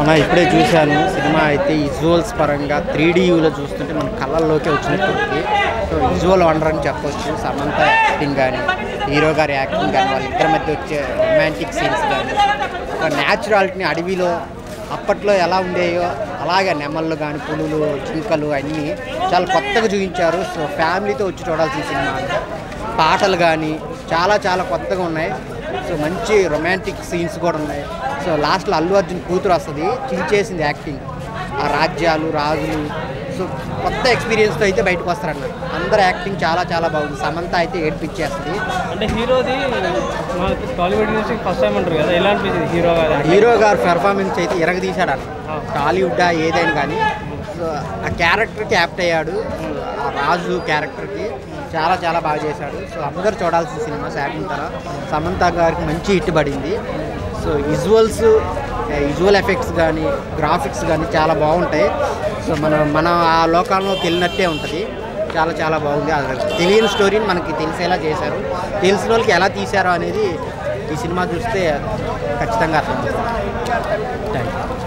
అన్న ఇప్పుడే చూశాను. సినిమా అయితే విజువల్స్ పరంగా త్రీ డీలో చూస్తుంటే మన కళ్ళల్లోకి వచ్చినట్టు సో విజువల్ వండర్ అని చెప్పొచ్చు. సమంత యాక్టింగ్ కానీ హీరో గారి యాక్టింగ్ కానీ వాళ్ళిద్దరి మధ్య వచ్చే రొమాంటిక్ సీన్స్ కానీ ఒక న్యాచురాలిటీని అడవిలో అప్పట్లో ఎలా ఉండేయో అలాగే నెమళ్ళు కానీ పులులు జింకలు అన్నీ చాలా కొత్తగా చూపించారు. సో ఫ్యామిలీతో వచ్చి చూడాల్సిన సినిమా పాటలు కానీ చాలా చాలా కొత్తగా ఉన్నాయి. సో మంచి రొమాంటిక్ సీన్స్ కూడా ఉన్నాయి. సో లాస్ట్లో అల్లు అర్జున్ కూతురు వస్తుంది. చేసింది యాక్టింగ్ ఆ రాజ్యాలు రాజులు. సో కొత్త ఎక్స్పీరియన్స్తో అయితే బయటకు వస్తారన్న. అందరు యాక్టింగ్ చాలా చాలా బాగుంది. సమంత అయితే ఏడ్పించేస్తుంది. అంటే హీరోది టాలీవుడ్ ఫస్ట్ టైం అంటారు కదా. ఎలా అనిపించింది హీరో గారు హీరో గారు పెర్ఫార్మెన్స్ అయితే ఇరగదీశాడు అన్న టాలీవుడ్ ఏదైనా కానీ. సో ఆ క్యారెక్టర్కి యాప్ట్ అయ్యాడు. ఆ రాజు క్యారెక్టర్కి చాలా చాలా బాగా చేశాడు. సో అందరు చూడాల్సిన సినిమా శాకుంతల సమంత గారికి మంచి హిట్ పడింది. సో విజువల్స్ విజువల్ ఎఫెక్ట్స్ కానీ గ్రాఫిక్స్ కానీ చాలా బాగుంటాయి. సో మనం మన ఆ లోకాల్లోకి వెళ్ళినట్టే ఉంటుంది. చాలా చాలా బాగుంది. అది తెలియని స్టోరీని మనకి తెలిసేలా చేశారు. తెలిసిన వాళ్ళకి ఎలా తీశారో అనేది ఈ సినిమా చూస్తే ఖచ్చితంగా అర్థమవుతుంది. Thank you